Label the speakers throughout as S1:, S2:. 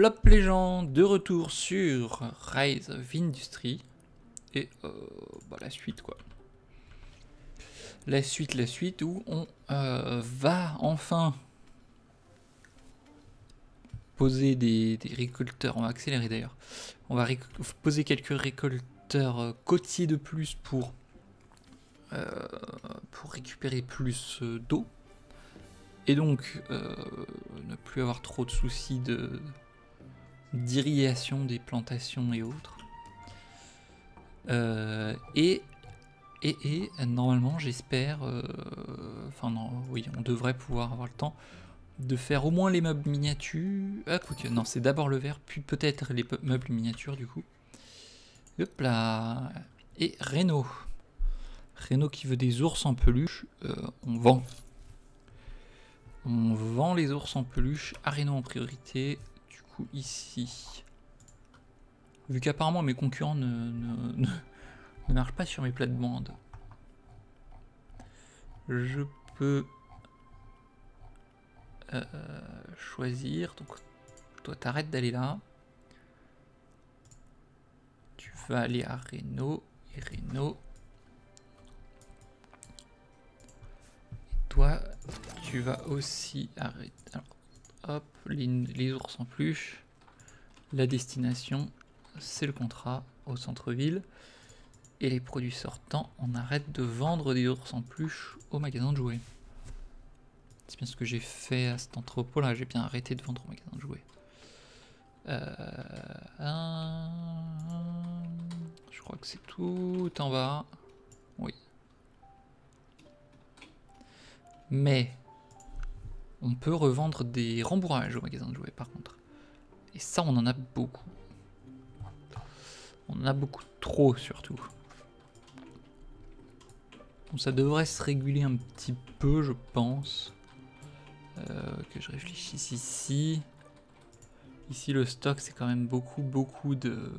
S1: Plop les gens, de retour sur Rise of Industry. Et euh, bah, la suite quoi. La suite, la suite où on euh, va enfin poser des, récolteurs. On va accélérer d'ailleurs. On va poser quelques récolteurs euh, côtiers de plus pour, pour récupérer plus d'eau. Et donc ne plus avoir trop de soucis de d'irrigation des plantations et autres. Euh, et, et, normalement, j'espère, euh, enfin non, oui, on devrait pouvoir avoir le temps de faire au moins les meubles miniatures. Ah, non, c'est d'abord le verre, puis peut-être les meubles miniatures du coup. Hop là. Et Renault. Renault qui veut des ours en peluche, euh, on vend. On vend les ours en peluche à Renault en priorité ici. Vu qu'apparemment mes concurrents ne, marchent pas sur mes plates-bandes. Je peux euh, choisir. Donc toi t'arrêtes d'aller là. Tu vas aller à Renault et Renault. Et toi tu vas aussi arrêter. Hop, les, ours en plus. La destination, c'est le contrat au centre-ville. Et les produits sortants, on arrête de vendre des ours en plus au magasin de jouets. C'est bien ce que j'ai fait à cet entrepôt-là, j'ai bien arrêté de vendre au magasin de jouets. Euh, je crois que c'est tout en bas. Oui. Mais on peut revendre des rembourrages au magasin de jouets par contre. Et ça, on en a beaucoup. On en a beaucoup trop surtout. Ça devrait se réguler un petit peu, je pense. Euh, que je réfléchisse ici. Ici, le stock, c'est quand même beaucoup, beaucoup de,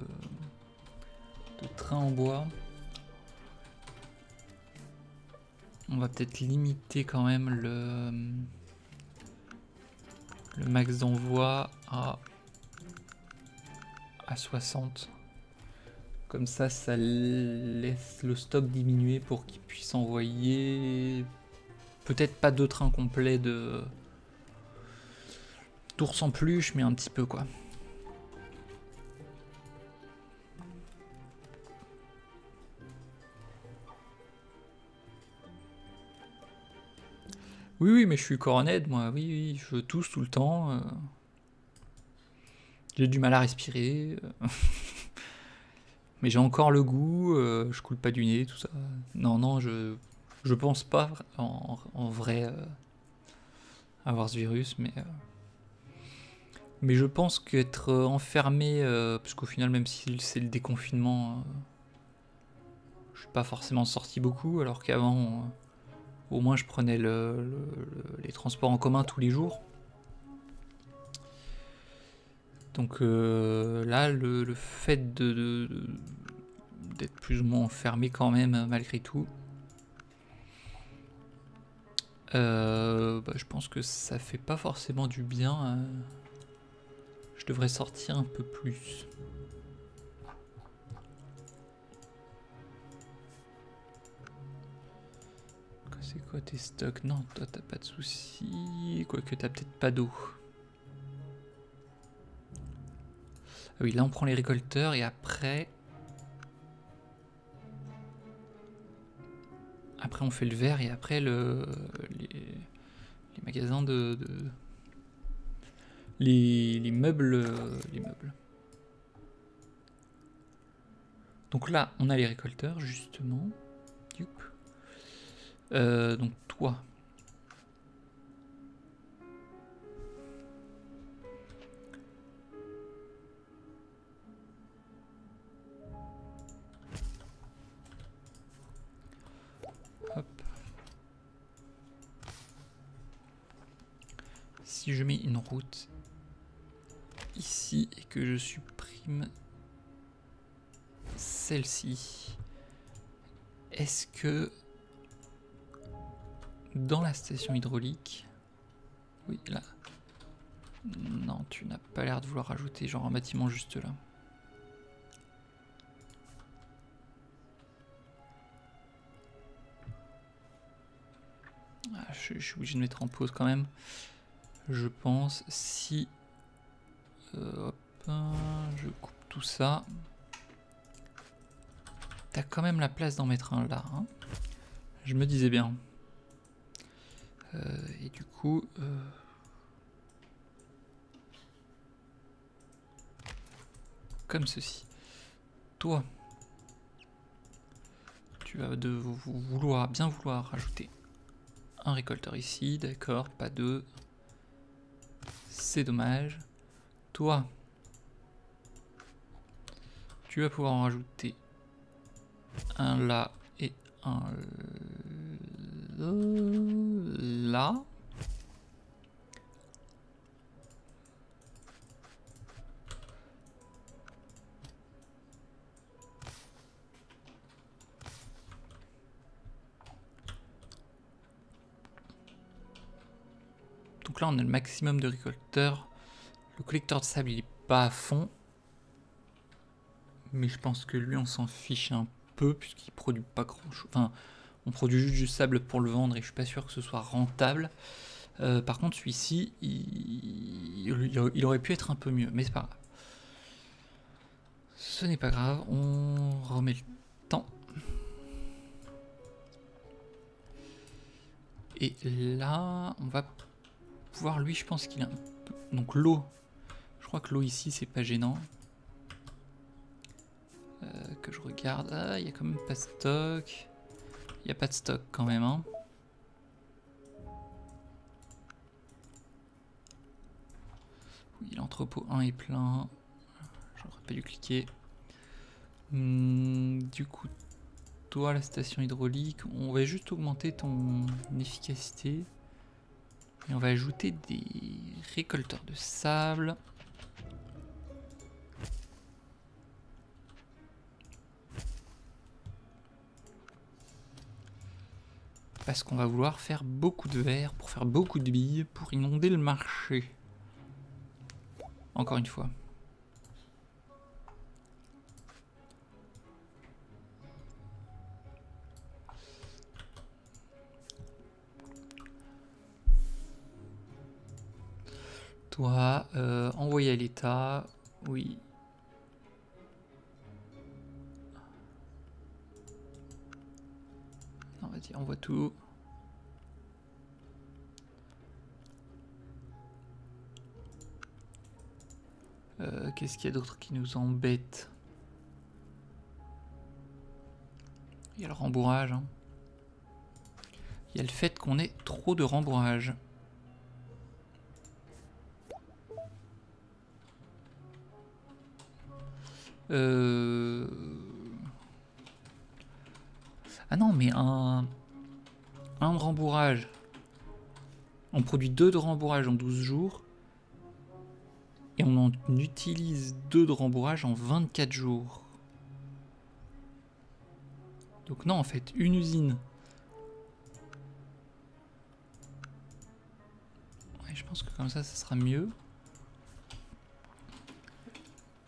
S1: de trains en bois. On va peut-être limiter quand même le le max d'envoi à, à 60. Comme ça, ça laisse le stock diminuer pour qu'il puisse envoyer peut-être pas de train complet de tour sans pluche, mais un petit peu quoi. Oui, oui, mais je suis coronette, moi. Oui, oui, je tousse tout le temps. Euh. J'ai du mal à respirer. Euh. mais j'ai encore le goût. Euh, je coule pas du nez, tout ça. Non, non, je je pense pas en, vrai avoir ce virus, mais mais je pense qu'être enfermé, parce qu'au final, même si c'est le déconfinement, je suis pas forcément sorti beaucoup, alors qu'avant au moins, je prenais les transports en commun tous les jours. Donc euh, là, le, fait d'être plus ou moins enfermé quand même, malgré tout, euh, bah, je pense que ça fait pas forcément du bien. Hein. Je devrais sortir un peu plus. C'est quoi tes stocks Non, toi t'as pas de soucis. Quoique t'as peut-être pas d'eau. Ah oui, là on prend les récolteurs et après... Après on fait le verre et après le... les, magasins de... Les... les, meubles... Les meubles. Donc là, on a les récolteurs, justement. Youp. Euh, donc toi. Si je mets une route ici et que je supprime celle-ci, est-ce que dans la station hydraulique. Oui, là. Non, tu n'as pas l'air de vouloir rajouter genre un bâtiment juste là. Ah, je, suis obligé de mettre en pause quand même. Je pense si... Euh, hop, je coupe tout ça. T'as quand même la place d'en mettre un là. Hein. je me disais bien. Euh, et du coup... Euh, comme ceci. Toi, tu vas de vouloir, bien vouloir rajouter un récolteur ici, d'accord, pas deux. C'est dommage. Toi, tu vas pouvoir en rajouter un là et un là. Donc là, on a le maximum de récolteurs. Le collecteur de sable, il est pas à fond. Mais je pense que lui, on s'en fiche un peu, puisqu'il produit pas grand chose. On produit juste du sable pour le vendre, et je suis pas sûr que ce soit rentable. Euh, par contre, celui-ci, il, aurait pu être un peu mieux, mais c'est pas grave. Ce n'est pas grave, on remet le temps. Et là, on va pouvoir, lui, je pense qu'il a un peu... Donc l'eau, je crois que l'eau ici, c'est pas gênant. Euh, que je regarde. Ah, il y a quand même pas de stock. Il n'y a pas de stock quand même. Hein. Oui, l'entrepôt 1 est plein. J'aurais pas dû cliquer. Hmm, du coup, toi, la station hydraulique, on va juste augmenter ton efficacité. Et on va ajouter des récolteurs de sable. Parce qu'on va vouloir faire beaucoup de verre pour faire beaucoup de billes pour inonder le marché. Encore une fois. Toi, euh, envoyer à l'état, oui. On va dire, envoie tout. Euh, qu'est-ce qu'il y a d'autre qui nous embête? Il y a le rembourrage. Hein. Il y a le fait qu'on ait trop de rembourrage. Euh, ah non, mais un, un rembourrage. On produit deux de rembourrage en 12 jours. Et on en utilise deux de rembourrage en 24 jours. Donc non, en fait, une usine. je pense que comme ça, ça sera mieux.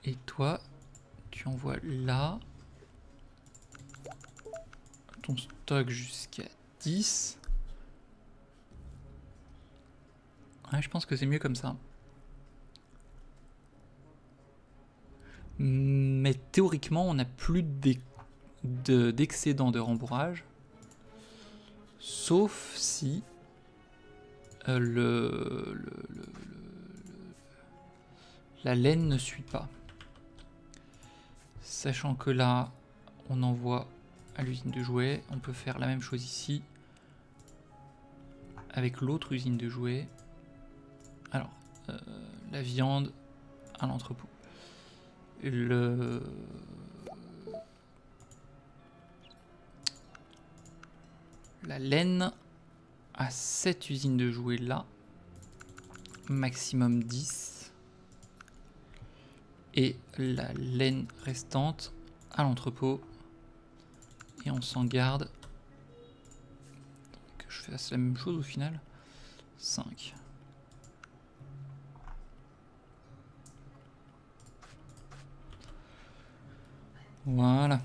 S1: Et toi, tu envoies là ton stock jusqu'à 10. Ouais, je pense que c'est mieux comme ça. Mais théoriquement, on n'a plus d'excédent de, rembourrage. Sauf si euh, le, la laine ne suit pas. Sachant que là, on envoie à l'usine de jouets. On peut faire la même chose ici. Avec l'autre usine de jouets. Alors, euh, la viande à l'entrepôt. Le... La laine à cette usine de jouets là. Maximum 10 et la laine restante à l'entrepôt et on s'en garde. Donc je fasse la même chose au final. 5. Voilà.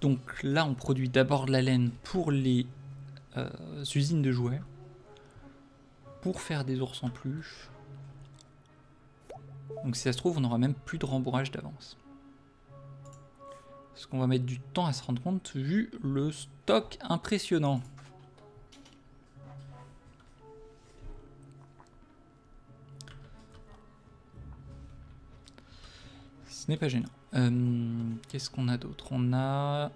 S1: Donc là, on produit d'abord de la laine pour les euh, usines de jouets, pour faire des ours en peluche. Donc si ça se trouve, on n'aura même plus de rembourrage d'avance. Parce qu'on va mettre du temps à se rendre compte vu le stock impressionnant. Ce n'est pas gênant. Euh, qu'est-ce qu'on a d'autre? On a...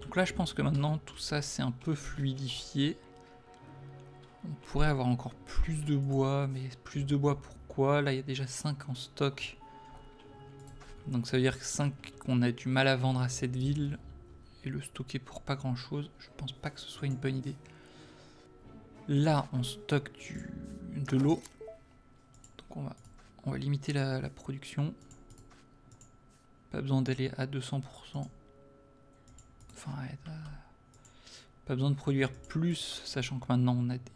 S1: Donc là, je pense que maintenant, tout ça, c'est un peu fluidifié. On pourrait avoir encore plus de bois, mais plus de bois pourquoi? Là, il y a déjà 5 en stock. Donc ça veut dire que 5 qu'on a du mal à vendre à cette ville et le stocker pour pas grand chose, je pense pas que ce soit une bonne idée. Là, on stocke du, de l'eau. Donc on va, on va limiter la production. Pas besoin d'aller à 200%. Enfin, pas besoin de produire plus, sachant que maintenant on a des,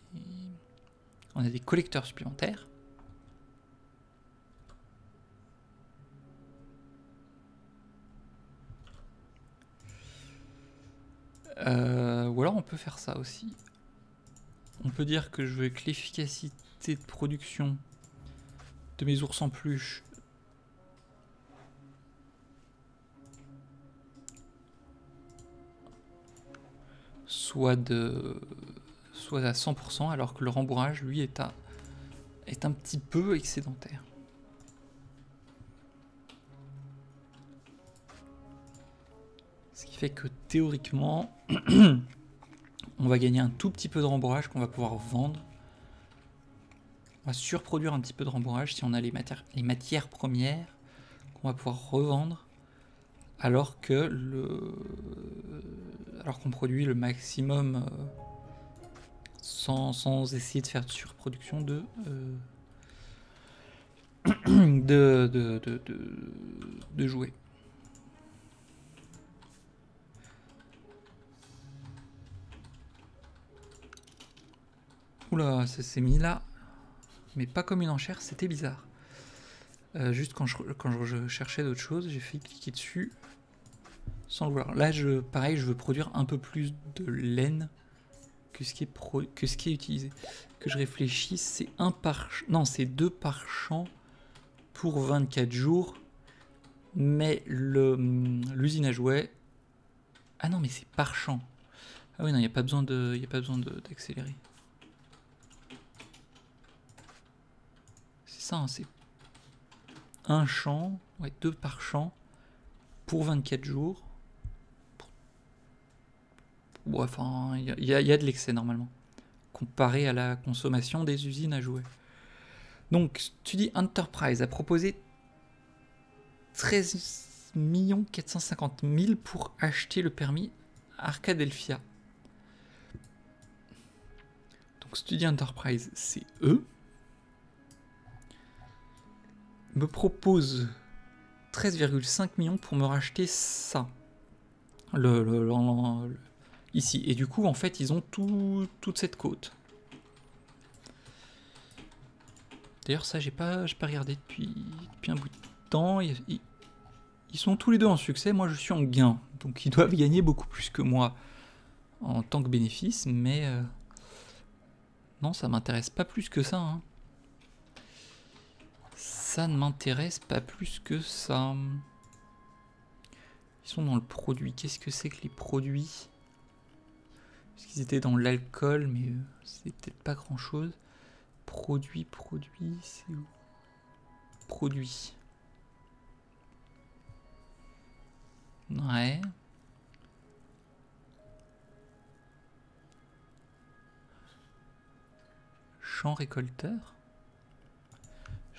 S1: on a des collecteurs supplémentaires. Euh, ou alors on peut faire ça aussi. On peut dire que je veux que l'efficacité de production de mes ours en peluche soit, de, à 100%, alors que le rembourrage, lui, est un petit peu excédentaire. Fait que théoriquement, on va gagner un tout petit peu de rembourrage qu'on va pouvoir vendre. On va surproduire un petit peu de rembourrage si on a les matières, les matières premières qu'on va pouvoir revendre alors que le alors qu'on produit le maximum euh, sans, essayer de faire de surproduction de, euh, de, de, de, jouets. Oula, ça s'est mis là, mais pas comme une enchère, c'était bizarre. Euh, juste quand je, cherchais d'autres choses, j'ai fait cliquer dessus sans le vouloir. Là, je, pareil, je veux produire un peu plus de laine que ce qui est, utilisé. Que je réfléchisse, c'est un par... Non, c'est deux par champ pour 24 jours. Mais l'usine à jouets... Ah non, mais c'est par champ. Ah oui, non, il n'y a pas besoin d'accélérer. Ça, hein, c'est un champ, ouais, deux par champ pour 24 jours enfin, il y, a de l'excès normalement, comparé à la consommation des usines à jouets. Donc, tu dis Enterprise a proposé 13 450 000 pour acheter le permis Arcadelphia. Donc, Study Enterprise, c'est eux. Me propose 13,5 millions pour me racheter ça. ici. Et du coup, en fait, ils ont tout, toute cette côte. D'ailleurs, ça, j'ai pas, pas regardé depuis, depuis, un bout de temps. Ils, ils, sont tous les deux en succès. Moi, je suis en gain. Donc, ils doivent gagner beaucoup plus que moi en tant que bénéfice. Mais euh, non, ça m'intéresse pas plus que ça. Hein. Ça ne m'intéresse pas plus que ça. Ils sont dans le produit. Qu'est-ce que c'est que les produits? Parce qu'ils étaient dans l'alcool, mais euh, c'est peut-être pas grand-chose. Produit, produit, c'est où? Produit. Ouais. Champ récolteur?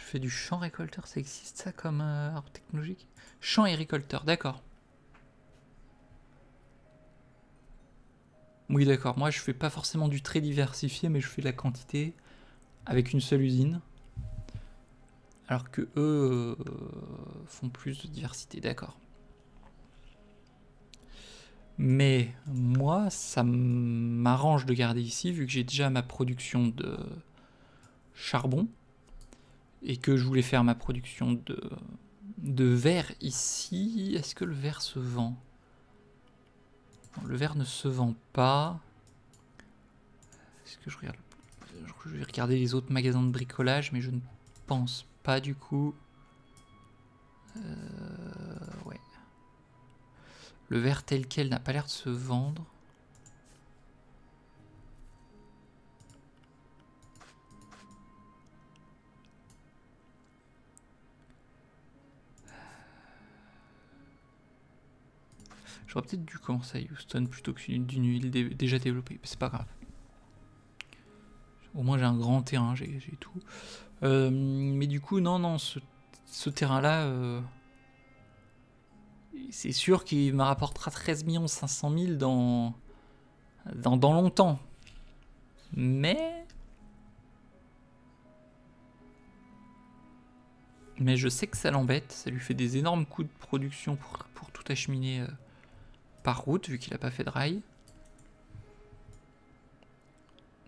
S1: Je fais du champ récolteur, ça existe ça comme euh, arbre technologique? Champ et récolteur, d'accord. Oui, d'accord. Moi, je fais pas forcément du très diversifié, mais je fais de la quantité avec une seule usine. Alors que eux euh, font plus de diversité, d'accord. Mais moi, ça m'arrange de garder ici, vu que j'ai déjà ma production de charbon, et que je voulais faire ma production de de verre ici. Est-ce que le verre se vend? Le verre ne se vend pas. Est-ce que je regarde Je vais regarder les autres magasins de bricolage, mais je ne pense pas du coup. Euh, ouais. Le verre tel quel n'a pas l'air de se vendre. J'aurais peut-être dû commencer à Houston plutôt que d'une île déjà développée, c'est pas grave. Au moins j'ai un grand terrain, j'ai tout. Euh, mais du coup, non, non, ce, terrain-là, euh, c'est sûr qu'il me rapportera 13 500 000 dans, dans, dans longtemps. Mais... Mais je sais que ça l'embête, ça lui fait des énormes coûts de production pour, pour tout acheminer euh, par route, vu qu'il n'a pas fait de rail.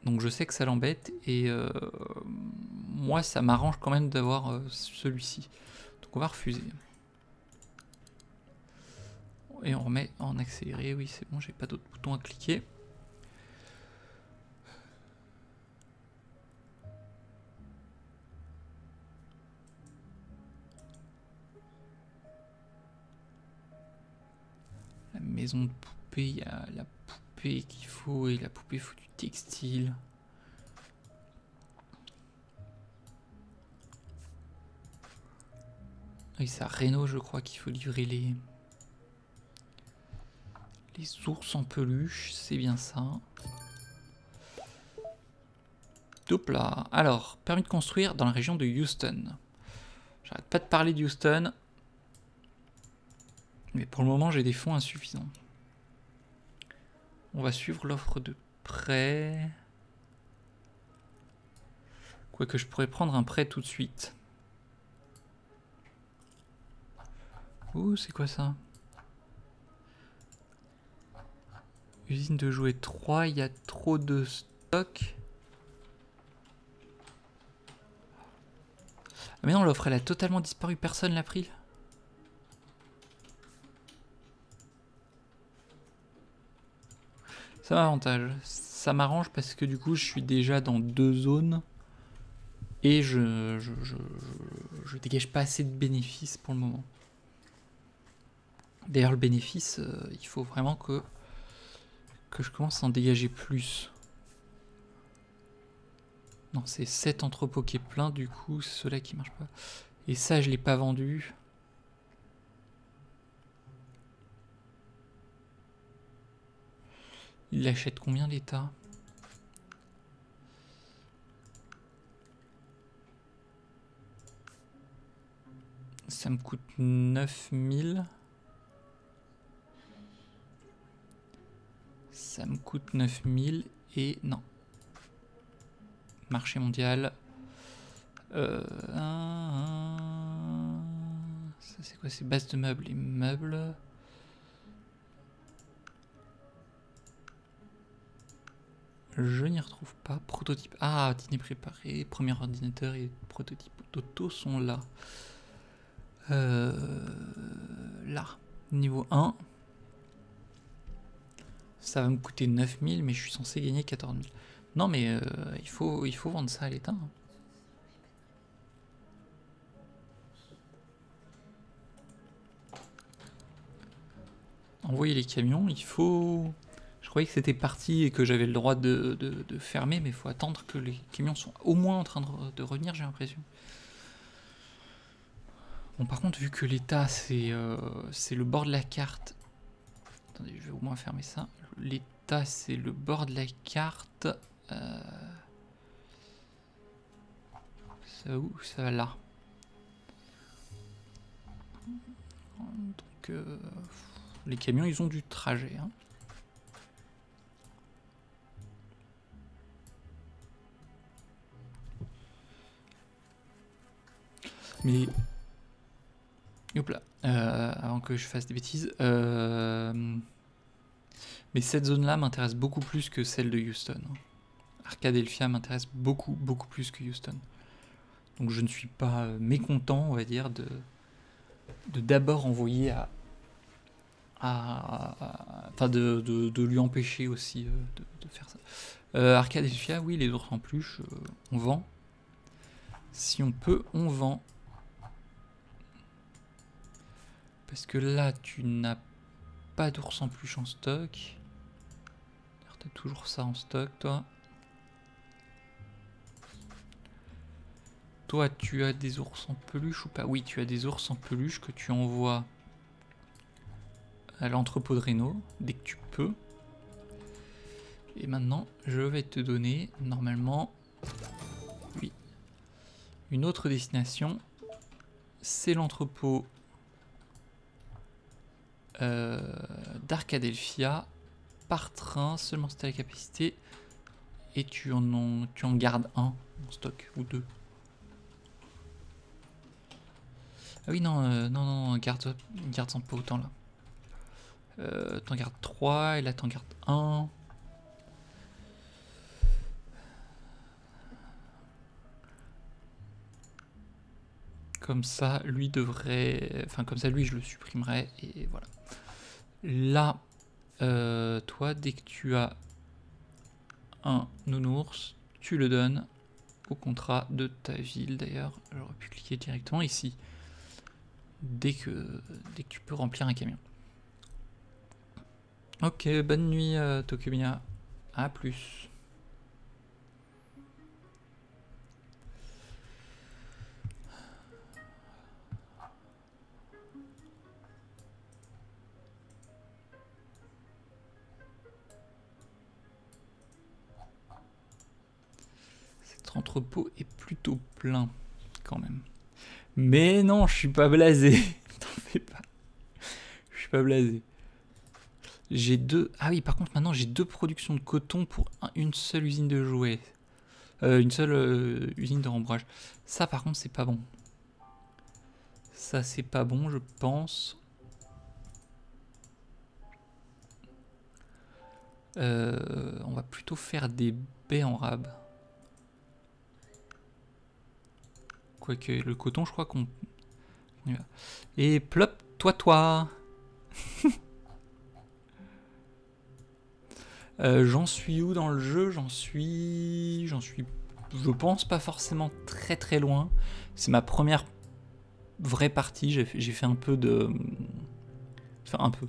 S1: Donc je sais que ça l'embête, et euh, moi ça m'arrange quand même d'avoir euh, celui-ci. Donc on va refuser. Et on remet en accéléré, oui c'est bon, j'ai pas d'autres boutons à cliquer. Maison de poupée, il y a la poupée qu'il faut et la poupée faut du textile. Oui, c'est à Renault, je crois qu'il faut livrer les... Les ours en peluche, c'est bien ça. Hop là. Alors, permis de construire dans la région de Houston. J'arrête pas de parler de Houston. Mais pour le moment, j'ai des fonds insuffisants. On va suivre l'offre de prêt. Quoique je pourrais prendre un prêt tout de suite. Ouh, c'est quoi ça? Usine de jouets 3, il y a trop de stock. Ah, mais non, l'offre elle a totalement disparu, personne l'a pris. Ça m'avantage. Ça m'arrange parce que du coup je suis déjà dans deux zones et je, je, je, je dégage pas assez de bénéfices pour le moment. D'ailleurs, le bénéfice, euh, il faut vraiment que, que je commence à en dégager plus. Non, c'est 7 entrepôts qui est plein, du coup, ceux-là qui marchent pas. Et ça, je l'ai pas vendu. Il l'achète combien l'État? Ça me coûte 9000. Ça me coûte 9000 et non. Marché mondial. Euh, ça c'est quoi? C'est base de meubles et meubles. Je n'y retrouve pas. Prototype. Ah, dîner préparé. Premier ordinateur et prototype d'auto sont là. Euh, là. Niveau 1. Ça va me coûter 9000, mais je suis censé gagner 14000. Non, mais euh, il, faut, il faut vendre ça à l'État. Hein. Envoyer les camions, il faut... Je croyais que c'était parti et que j'avais le droit de, fermer, mais il faut attendre que les camions sont au moins en train de, revenir, j'ai l'impression. Bon, par contre, vu que l'État, euh, c'est le bord de la carte... Attendez, je vais au moins fermer ça l'état, c'est le bord de la carte. Euh, ça où? Ça va là. Donc, euh, les camions, ils ont du trajet. Hein. Mais... Hop là. Euh, avant que je fasse des bêtises. Euh... Mais cette zone-là m'intéresse beaucoup plus que celle de Houston. Arcadelphia m'intéresse beaucoup, beaucoup plus que Houston. Donc je ne suis pas mécontent, on va dire, de, d'abord envoyer à, enfin de, de, lui empêcher aussi euh, de, faire ça. Euh, Arcadelphia, oui, les ours en peluche, euh, on vend. Si on peut, on vend. Parce que là, tu n'as pas d'ours en peluche en stock. T'as toujours ça en stock, toi. Toi, tu as des ours en peluche ou pas? Oui, tu as des ours en peluche que tu envoies à l'entrepôt de Reno dès que tu peux. Et maintenant, je vais te donner, normalement, oui, une autre destination. C'est l'entrepôt euh, par train, seulement si la capacité. Et tu en, gardes un en stock, ou deux. Ah oui, non, euh, non, non, garde, garde sans pas autant là. Euh, t'en gardes 3 et là t'en gardes 1. Comme ça, lui devrait... Enfin, comme ça, lui, je le supprimerai. Et voilà. Là, euh, toi, dès que tu as un nounours, tu le donnes au contrat de ta ville. D'ailleurs, j'aurais pu cliquer directement ici dès que, dès que tu peux remplir un camion. Ok, bonne nuit euh. A plus. Entrepôt est plutôt plein quand même. Mais non, je suis pas blasé. T'en fais pas. Je suis pas blasé. J'ai deux. Ah oui, par contre, maintenant j'ai deux productions de coton pour une seule usine de jouets. Euh, une seule euh, usine de rembrage. Ça, par contre, c'est pas bon. Ça, c'est pas bon, je pense. Euh, on va plutôt faire des baies en rab. Quoique le coton, je crois qu'on... Et plop, toi, toi euh, J'en suis où dans le jeu? J'en suis... J'en suis... Je pense pas forcément très très loin. C'est ma première vraie partie. J'ai fait un peu de... Enfin, un peu.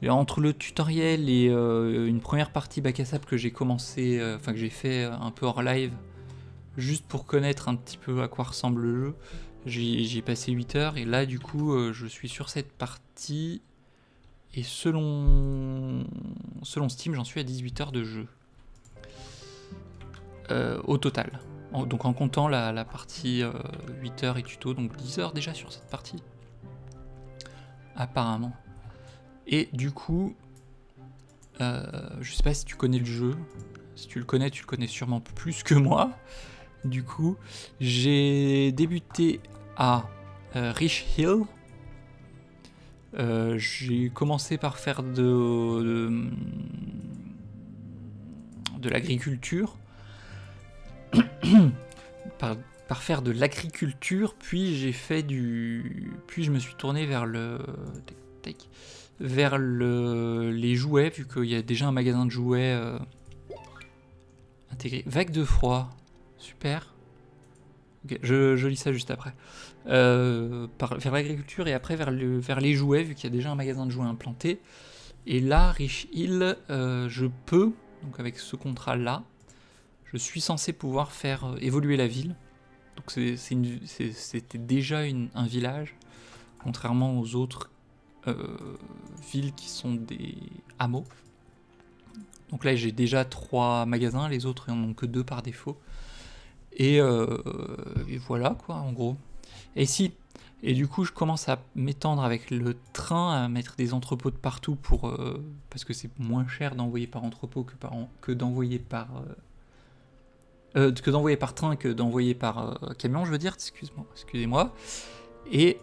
S1: Et entre le tutoriel et euh, une première partie bac à sable que j'ai commencé, euh, enfin que j'ai fait un peu hors live, juste pour connaître un petit peu à quoi ressemble le jeu. J'y ai passé 8 heures et là du coup euh, je suis sur cette partie et selon, selon Steam j'en suis à 18 heures de jeu. Euh, au total. donc en comptant la, partie 8 euh, heures et tuto, donc 10 heures déjà sur cette partie. Apparemment. Et du coup, je sais pas si tu connais le jeu. Si tu le connais, tu le connais sûrement plus que moi. Du coup, j'ai débuté à euh, Rich Hill. Euh, j'ai commencé par faire de, de, l'agriculture. par, faire de l'agriculture, puis j'ai fait du. Puis je me suis tourné vers le. vers le, les jouets, vu qu'il y a déjà un magasin de jouets euh, intégré. Vague de froid. Super. je, lis ça juste après. Euh, vers l'agriculture et après vers les jouets, vu qu'il y a déjà un magasin de jouets implanté. Et là, Rich Hill, euh, je peux, donc avec ce contrat-là, je suis censé pouvoir faire euh, évoluer la ville. Donc c'était déjà un village, contrairement aux autres villes qui sont des hameaux. Donc là, j'ai déjà trois magasins, les autres n'en ont que deux par défaut. Euh, et, voilà, quoi, en gros. Et si, et du coup, je commence à m'étendre avec le train, à mettre des entrepôts de partout pour, euh, parce que c'est moins cher d'envoyer par entrepôt que, par, que d'envoyer par, euh, que d'envoyer par train que d'envoyer par camion, je veux dire. Excuse-moi, excusez-moi. Et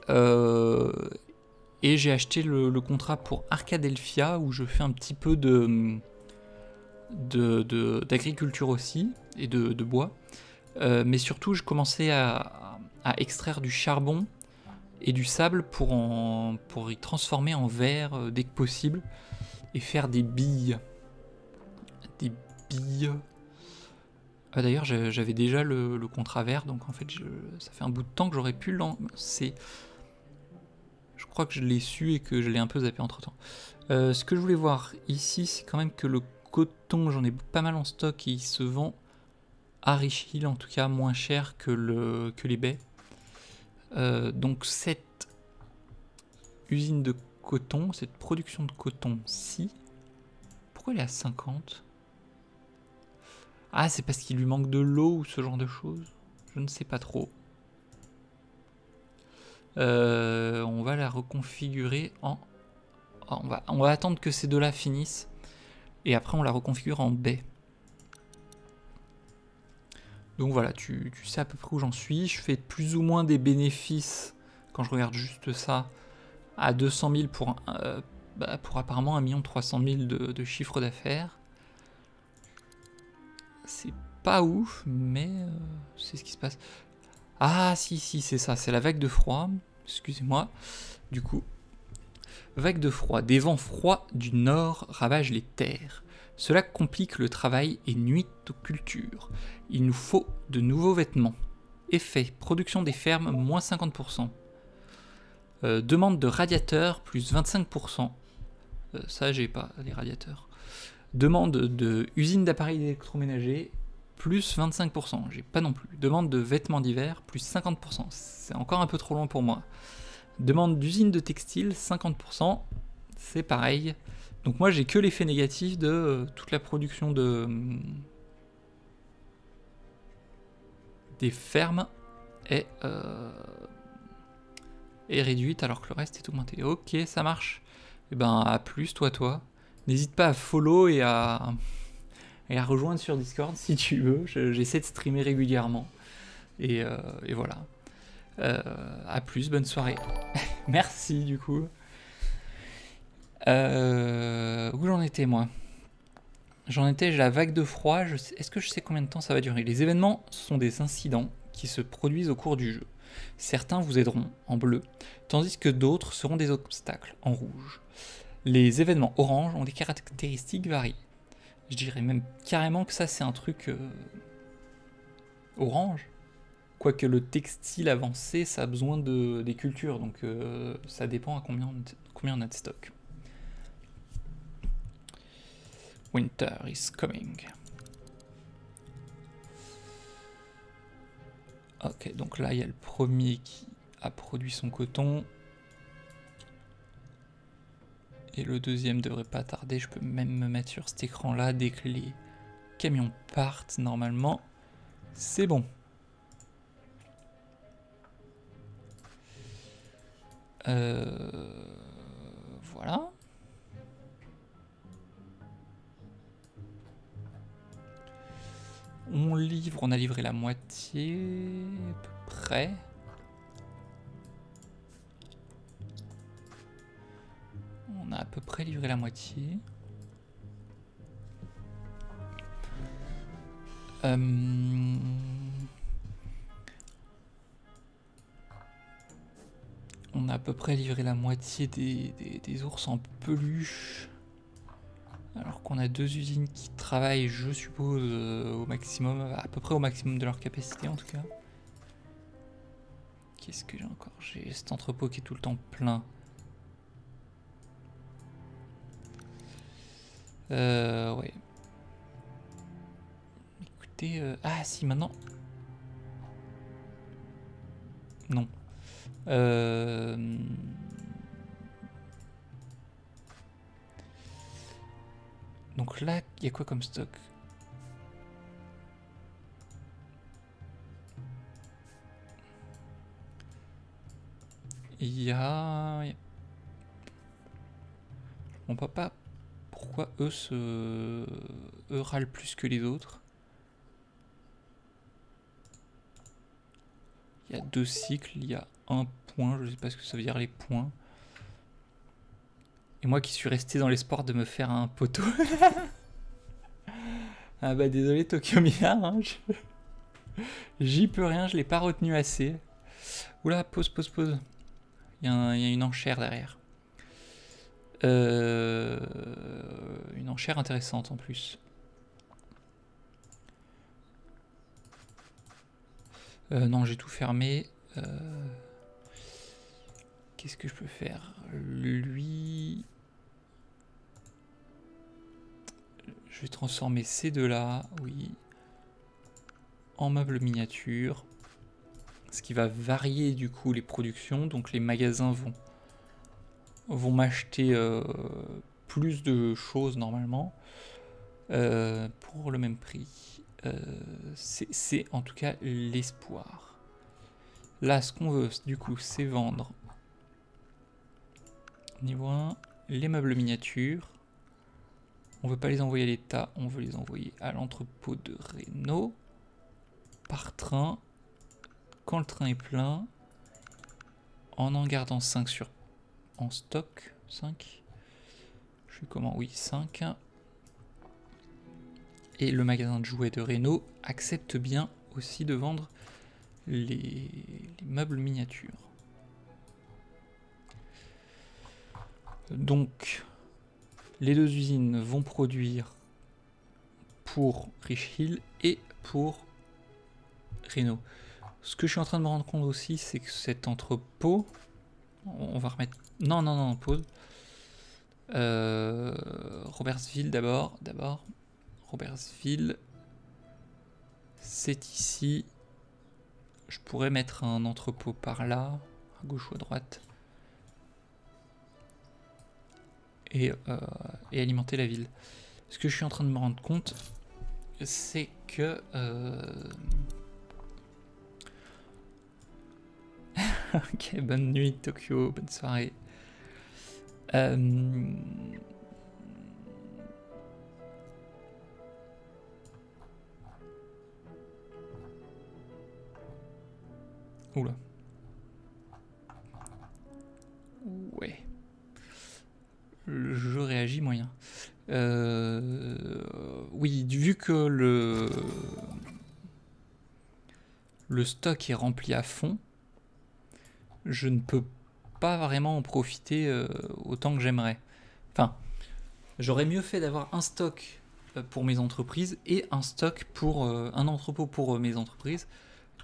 S1: et j'ai acheté le, contrat pour Arcadelphia où je fais un petit peu de d'agriculture aussi et de bois. Euh, mais surtout, je commençais à, extraire du charbon et du sable pour, pour y transformer en verre euh, dès que possible et faire des billes. Des billes. Ah, D'ailleurs, j'avais déjà le, le contrat vert, donc en fait, ça fait un bout de temps que j'aurais pu lancer. Je crois que je l'ai su et que je l'ai un peu zappé entre temps. ce que je voulais voir ici, c'est quand même que le coton, j'en ai pas mal en stock et il se vend Hill, en tout cas moins cher que, le, que les baies. Euh, donc cette usine de coton, cette production de coton-ci, pourquoi elle est à 50 Ah, c'est parce qu'il lui manque de l'eau ou ce genre de choses? Je ne sais pas trop. Euh, on va la reconfigurer en... On va, on va attendre que ces deux-là finissent. Et après, on la reconfigure en baie. Donc voilà, tu, tu sais à peu près où j'en suis. Je fais plus ou moins des bénéfices, quand je regarde juste ça, à 200 000 pour, euh, bah, pour apparemment 1 300 000 de, de chiffre d'affaires. C'est pas ouf, mais euh, c'est ce qui se passe. Ah si, si, c'est ça, c'est la vague de froid. Excusez-moi. Du coup, vague de froid. Des vents froids du nord ravagent les terres. Cela complique le travail et nuit aux cultures. Il nous faut de nouveaux vêtements. Effet, production des fermes, moins 50%. Euh, demande de radiateurs, plus 25%. Euh, ça, j'ai pas les radiateurs. Demande de usine d'appareils électroménagers, plus 25%. J'ai pas non plus. Demande de vêtements d'hiver, plus 50%. C'est encore un peu trop loin pour moi. Demande d'usine de textile, 50%. C'est pareil. Donc moi j'ai que l'effet négatif de euh, toute la production de hum, des fermes est, euh, est réduite alors que le reste est augmenté. Ok, ça marche. Et ben à plus toi toi. N'hésite pas à follow et à et à rejoindre sur Discord si tu veux. Je- J'essaie de streamer régulièrement. Et, euh, et voilà. Euh, à plus, bonne soirée. Merci du coup. Euh, où j'en étais moi? J'en étais, j'ai la vague de froid. Est-ce que je sais combien de temps ça va durer? Les événements sont des incidents qui se produisent au cours du jeu. Certains vous aideront en bleu, tandis que d'autres seront des obstacles en rouge. Les événements orange ont des caractéristiques variées. Je dirais même carrément que ça c'est un truc euh, orange. Quoique le textile avancé, ça a besoin de, des cultures, donc euh, ça dépend à combien on, combien on a de stock. Winter is coming. Ok, donc là il y a le premier qui a produit son coton. Et le deuxième devrait pas tarder. Je peux même me mettre sur cet écran là dès que les camions partent normalement. C'est bon. Euh, voilà. On livre, on a livré la moitié à peu près. On a à peu près livré la moitié. Euh, On a à peu près livré la moitié des, ours en peluche. Alors qu'on a deux usines qui travaillent, je suppose, euh, au maximum, à peu près au maximum de leur capacité en tout cas. Qu'est-ce que j'ai encore? J'ai cet entrepôt qui est tout le temps plein. Euh, ouais. Écoutez, euh, ah si, maintenant. Non. Euh... Donc là, il y a quoi comme stock? Il y a... Je comprends pas pourquoi eux se... eux râlent plus que les autres? Il y a deux cycles, il y a un point, je sais pas ce que ça veut dire les points. Et moi qui suis resté dans l'espoir de me faire un poteau. ah bah désolé Tokyo Mia, hein, je- j'y peux rien, je l'ai pas retenu assez. Oula, pause, pause, pause. Il y, a une enchère derrière. Euh, une enchère intéressante en plus. Euh, non, j'ai tout fermé. Euh, qu'est-ce que je peux faire? Lui... Je vais transformer ces deux-là, oui, en meubles miniatures. Ce qui va varier du coup les productions. Donc les magasins vont, vont m'acheter euh, plus de choses normalement euh, pour le même prix. Euh, c'est en tout cas l'espoir. Là, ce qu'on veut du coup, c'est vendre niveau 1 les meubles miniatures. On veut pas les envoyer à l'État, on veut les envoyer à l'entrepôt de Renault. Par train quand le train est plein en en gardant 5 sur en stock 5 je suis comment? Oui 5 et le magasin de jouets de Renault accepte bien aussi de vendre les meubles miniatures donc les deux usines vont produire pour Rich Hill et pour Renault. Ce que je suis en train de me rendre compte aussi, c'est que cet entrepôt, on va remettre, non, non, non, pause. Euh, Robertsville d'abord, d'abord. Robertsville, c'est ici. Je pourrais mettre un entrepôt par là, à gauche ou à droite. Et, euh, et alimenter la ville. Ce que je suis en train de me rendre compte, c'est que... Euh, ok, bonne nuit Tokyo, bonne soirée. Euh... Oula. Ouais. Le jeu réagit moyen. Euh... Oui, vu que le... Le stock est rempli à fond, je ne peux pas vraiment en profiter euh, autant que j'aimerais. Enfin, j'aurais mieux fait d'avoir un stock euh, pour mes entreprises et un stock pour un entrepôt pour mes entreprises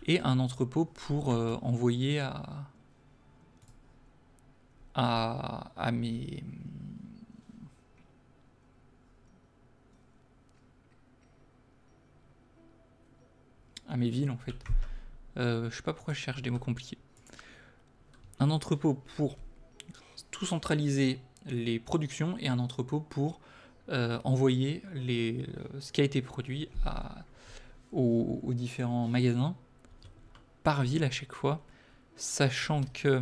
S1: et un entrepôt pour envoyer à, à, à mes à mes villes en fait. je sais pas pourquoi je cherche des mots compliqués un entrepôt pour tout centraliser les productions et un entrepôt pour euh, envoyer les, euh, ce qui a été produit à, aux, différents magasins par ville à chaque fois, sachant que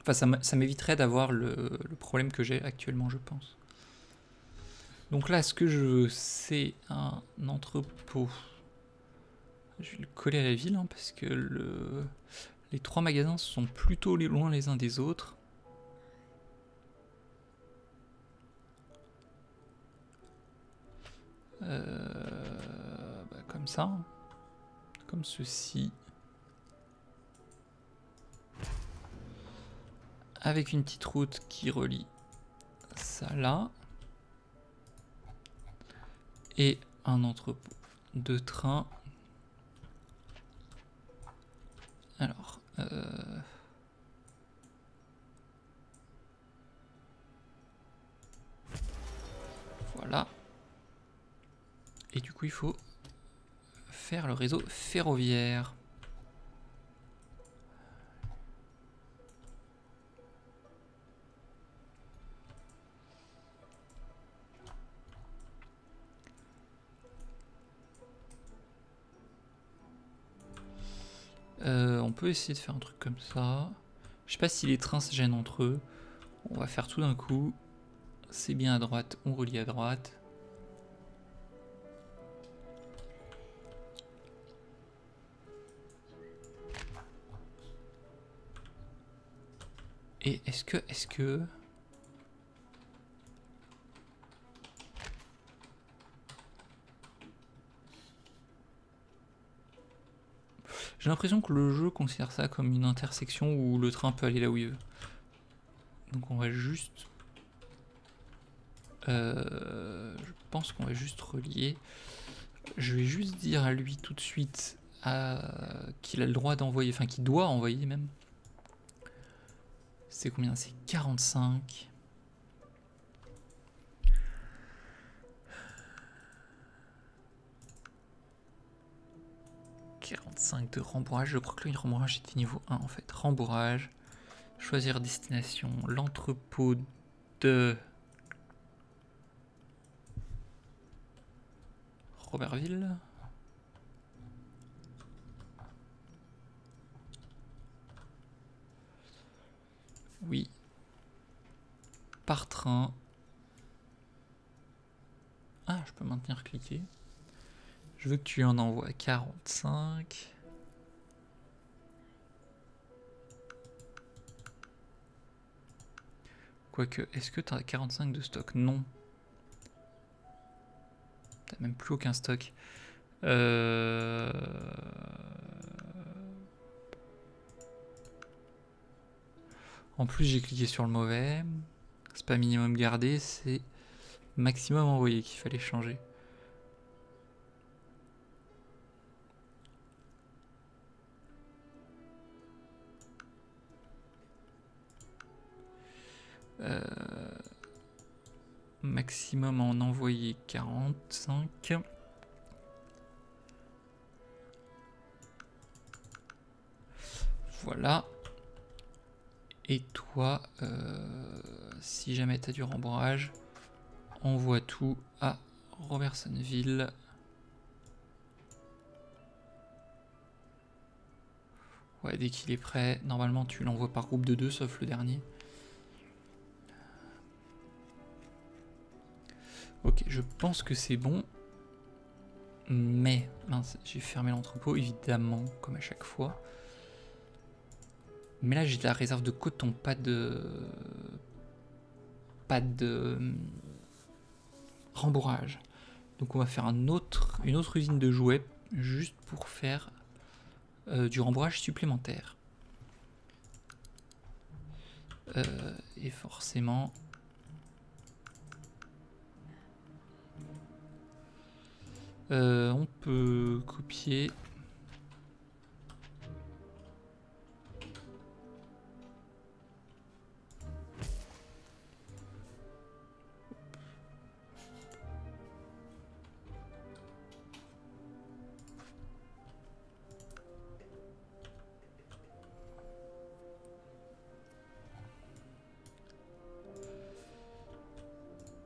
S1: enfin, ça m'éviterait d'avoir le, problème que j'ai actuellement, je pense. Donc là, ce que je veux, c'est un entrepôt. Je vais le coller à la ville hein, parce que le, les trois magasins sont plutôt loin les uns des autres. Euh, bah, comme ça. Comme ceci. Avec une petite route qui relie ça là. Et un entrepôt de train. Alors, euh, voilà. Et du coup, il faut faire le réseau ferroviaire. Euh, on peut essayer de faire un truc comme ça. Je sais pas si les trains se gênent entre eux. On va faire tout d'un coup. C'est bien à droite, on relie à droite. Et est-ce que... Est-ce que... J'ai l'impression que le jeu considère ça comme une intersection où le train peut aller là où il veut. Donc on va juste... Euh, je pense qu'on va juste relier. Je vais juste dire à lui tout de suite qu'il a le droit d'envoyer, enfin qu'il doit envoyer même. C'est combien? C'est 45. 45 de rembourrage. Je crois que le rembourrage était niveau 1 en fait. Rembourrage. Choisir destination. L'entrepôt de Robertville. Oui. Par train. Ah, je peux maintenir cliquer. Je veux que tu en envoies 45. Quoique, est-ce que tu as 45 de stock? Non. T'as même plus aucun stock. Euh, en plus, j'ai cliqué sur le mauvais. C'est pas minimum gardé, c'est maximum envoyé qu'il fallait changer. Euh, maximum en envoyer 45. Voilà. Et toi, euh, si jamais tu as du rembourrage, envoie tout à Robertsonville. Ouais, dès qu'il est prêt, normalement tu l'envoies par groupe de deux, sauf le dernier. Ok, je pense que c'est bon. Mais, j'ai fermé l'entrepôt, évidemment, comme à chaque fois. Mais là, j'ai de la réserve de coton, pas de... Pas de... Hum, rembourrage. Donc on va faire une autre usine de jouets, juste pour faire euh, du rembourrage supplémentaire. Euh, et forcément, Euh, on peut copier.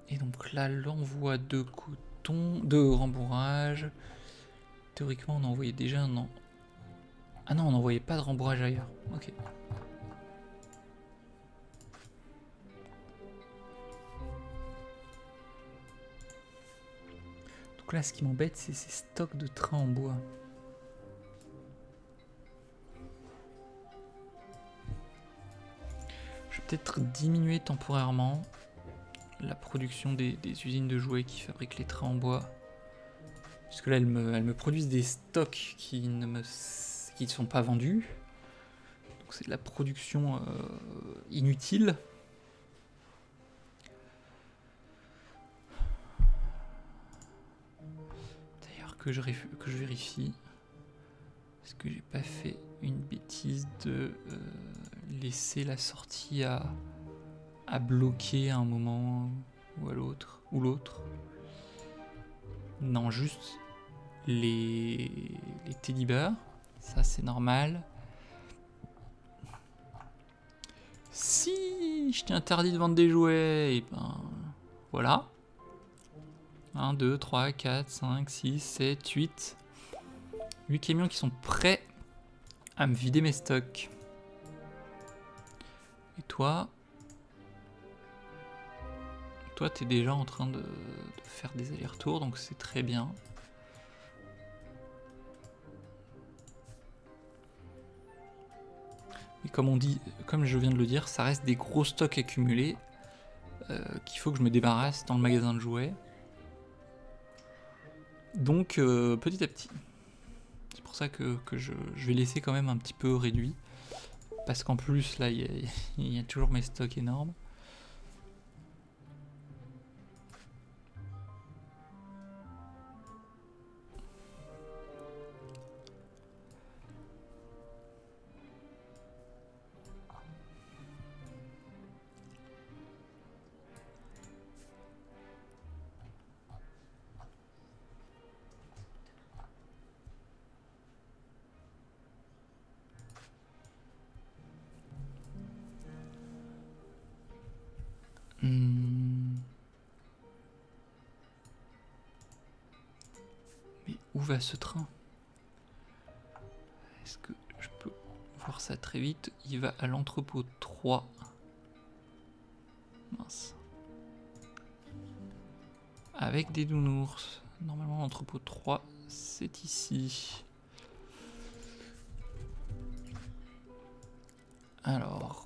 S1: Et donc là, l'envoi de de rembourrage. Théoriquement, on envoyait déjà un an. Ah non, on n'envoyait pas de rembourrage ailleurs. Ok. Donc là, ce qui m'embête, c'est ces stocks de trains en bois. Je vais peut-être diminuer temporairement la production des, usines de jouets qui fabriquent les trains en bois. Parce que là, elles me, produisent des stocks qui ne me, qui sont pas vendus. Donc c'est de la production euh, inutile. D'ailleurs que je, vérifie. Est-ce que j'ai pas fait une bêtise de euh, laisser la sortie à à bloquer à un moment ou à l'autre, ou l'autre. Non, juste les, les teddy bears, ça c'est normal. Si je t'ai interdit de vendre des jouets, et ben voilà. 1, 2, 3, 4, 5, 6, 7, 8. 8 camions qui sont prêts à me vider mes stocks. Et toi, toi, tu es déjà en train de, faire des allers-retours, donc c'est très bien. Et comme on dit, comme je viens de le dire, ça reste des gros stocks accumulés euh, qu'il faut que je me débarrasse dans le magasin de jouets. Donc euh, petit à petit. C'est pour ça que, je, vais laisser quand même un petit peu réduit. Parce qu'en plus, là, il y, a toujours mes stocks énormes. Ce train Est-ce que je peux voir ça très vite? Il va à l'entrepôt 3. Mince. Avec des nounours. Normalement l'entrepôt 3 c'est ici. Alors.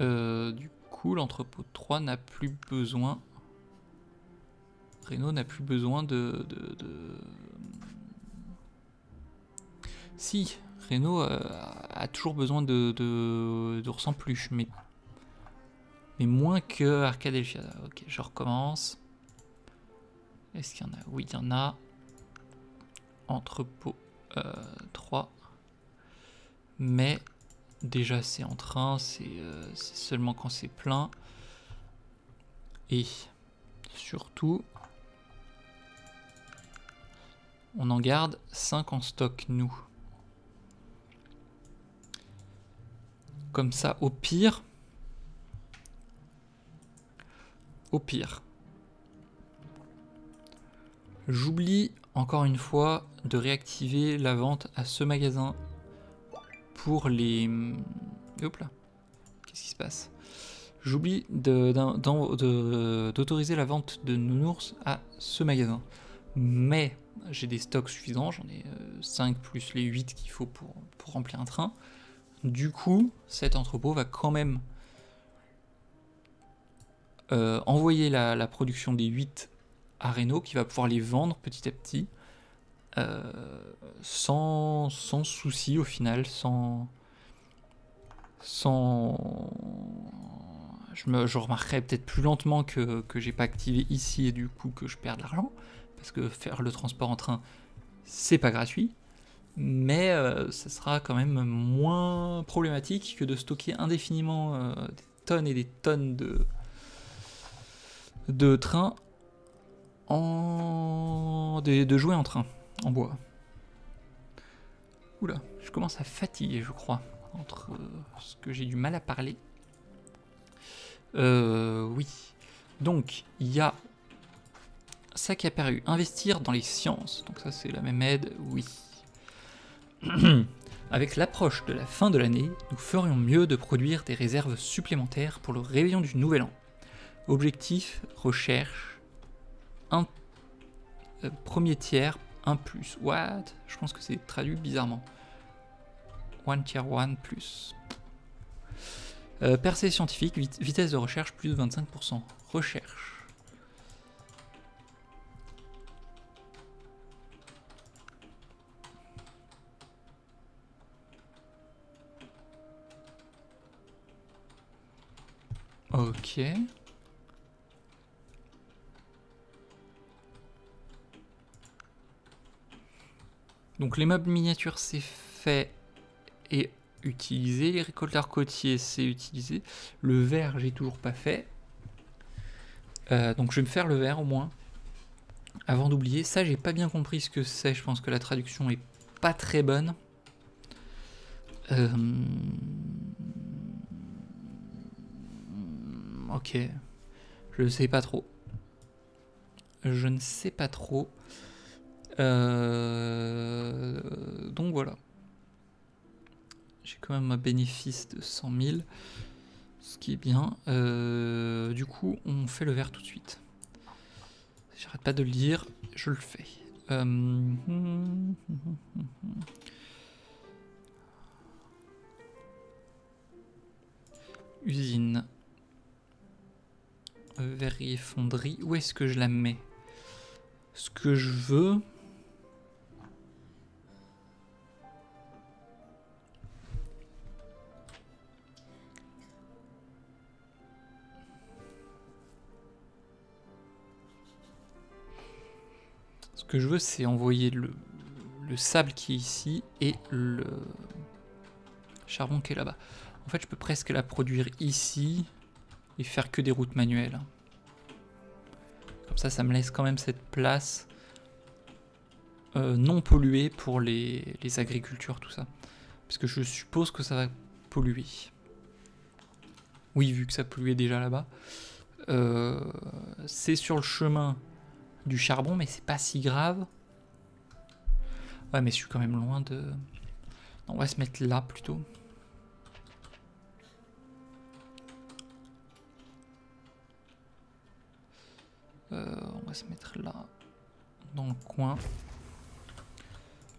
S1: Euh, du coup l'entrepôt 3 n'a plus besoin Renault n'a plus besoin de, Si, Renault euh, a toujours besoin de, de, peluche, mais, mais moins que Arcadelphia. Ok, je recommence. Est-ce qu'il y en a? Oui, il y en a. Entrepôt 3. Euh, mais déjà c'est en train, euh, c'est seulement quand c'est plein. Et surtout, on en garde 5 en stock, nous. Comme ça, au pire... Au pire. J'oublie encore une fois de réactiver la vente à ce magasin pour les... Hop là. Qu'est-ce qui se passe? J'oublie d'autoriser la vente de nounours à ce magasin. Mais j'ai des stocks suffisants, j'en ai 5 euh, plus les 8 qu'il faut pour, remplir un train. Du coup, cet entrepôt va quand même euh, envoyer la, production des 8 à Renault qui va pouvoir les vendre petit à petit euh, sans, sans souci au final, sans. sans. Je, me, je remarquerai peut-être plus lentement que, que j'ai pas activé ici et du coup que je perds de l'argent parce que faire le transport en train, c'est pas gratuit, mais euh, ça sera quand même moins problématique que de stocker indéfiniment euh, des tonnes et des tonnes de, de trains en. De, jouets en train, en bois. Oula, je commence à fatiguer, je crois, entre euh, ce que j'ai du mal à parler. oui. Donc, il y a ça qui a apparu. Investir dans les sciences. Donc ça c'est la même aide, oui. Avec l'approche de la fin de l'année, nous ferions mieux de produire des réserves supplémentaires pour le réveillon du nouvel an. Objectif, recherche, un euh, premier tiers, un plus. What? Je pense que c'est traduit bizarrement. One tier one plus. Euh, percée scientifique, vitesse de recherche plus de 25%. Recherche. Ok. Donc les meubles miniatures c'est fait et utilisé. Les récolteurs côtiers c'est utilisé. Le verre j'ai toujours pas fait. Euh, donc je vais me faire le verre au moins. Avant d'oublier. Ça j'ai pas bien compris ce que c'est. Je pense que la traduction est pas très bonne. Euh... ok. Je ne sais pas trop. Je ne sais pas trop. Euh, donc voilà. J'ai quand même un bénéfice de 100 000. Ce qui est bien. Euh, du coup, on fait le vert tout de suite. J'arrête pas de le dire, je le fais. Euh, usine. Euh, verrier fonderie. Où est-ce que je la mets? Ce que je veux... Ce que je veux, c'est envoyer le sable qui est ici et le charbon qui est là-bas. En fait, je peux presque la produire ici et faire que des routes manuelles. Comme ça, ça me laisse quand même cette place euh, non polluée pour les, les agricultures, tout ça. Parce que je suppose que ça va polluer. Oui, vu que ça polluait déjà là-bas. Euh, c'est sur le chemin du charbon, mais c'est pas si grave. Ouais, mais je suis quand même loin de... on va se mettre là plutôt. On va se mettre là, dans le coin.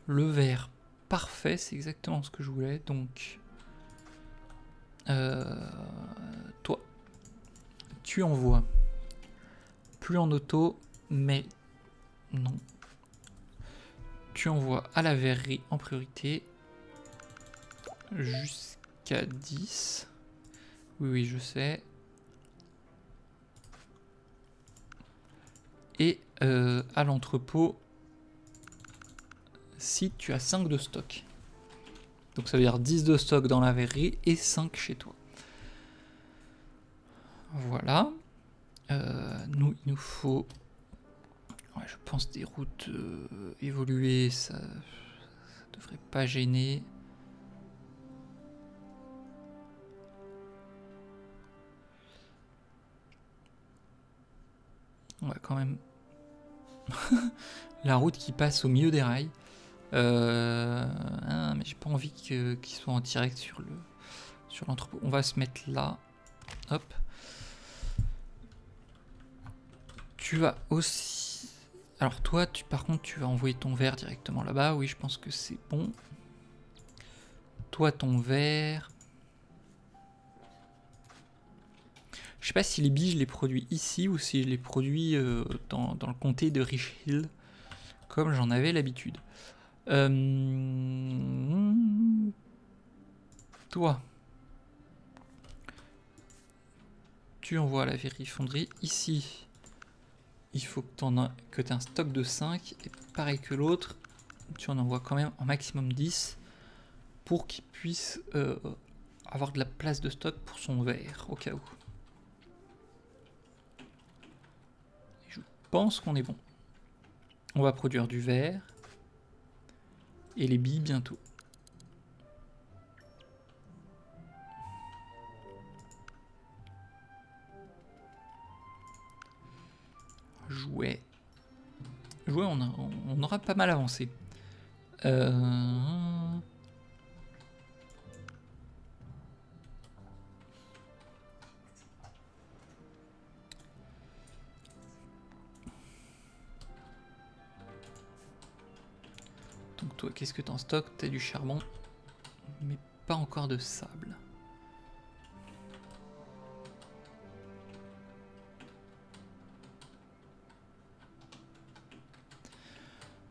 S1: Le vert, parfait, c'est exactement ce que je voulais. Donc, euh, toi, tu envoies plus en auto, mais non. Tu envoies à la verrerie en priorité jusqu'à 10. Oui, oui, je sais. Et euh, à l'entrepôt, si tu as 5 de stock. Donc ça veut dire 10 de stock dans la verrerie et 5 chez toi. Voilà. Euh, nous, il nous faut, je pense, des routes euh, évoluées. Ça, ça devrait pas gêner. Va quand même la route qui passe au milieu des rails. Euh, ah, mais j'ai pas envie qu'il soit en direct sur le sur l'entrepôt. On va se mettre là. Hop. Tu vas aussi. Alors toi, tu par contre, tu vas envoyer ton verre directement là-bas. Oui, je pense que c'est bon. Toi, ton verre. Je sais pas si les billes je les produis ici ou si je les produis euh, dans, le comté de Rich Hill, comme j'en avais l'habitude. Euh... Toi, tu envoies la vérifonderie. Ici, il faut que tu aies un stock de 5. Et pareil que l'autre, tu en envoies quand même en maximum 10 pour qu'il puisse euh, avoir de la place de stock pour son verre, au cas où. je pense qu'on est bon. On va produire du verre et les billes bientôt. Jouet. Jouet, on, aura pas mal avancé. Euh... Donc toi, qu'est-ce que tu en stock T'as du charbon, mais pas encore de sable.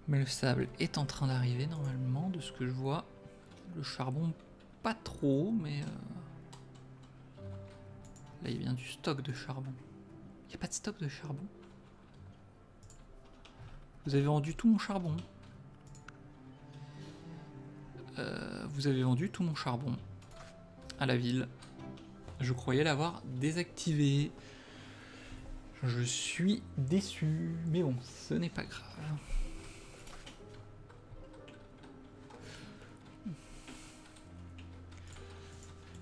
S1: Mais le sable est en train d'arriver normalement, de ce que je vois. Le charbon, pas trop, mais... Euh, là, il vient du stock de charbon. Il n'y a pas de stock de charbon? Vous avez vendu tout mon charbon euh, vous avez vendu tout mon charbon à la ville. Je croyais l'avoir désactivé. Je suis déçu, mais bon, ce n'est pas grave.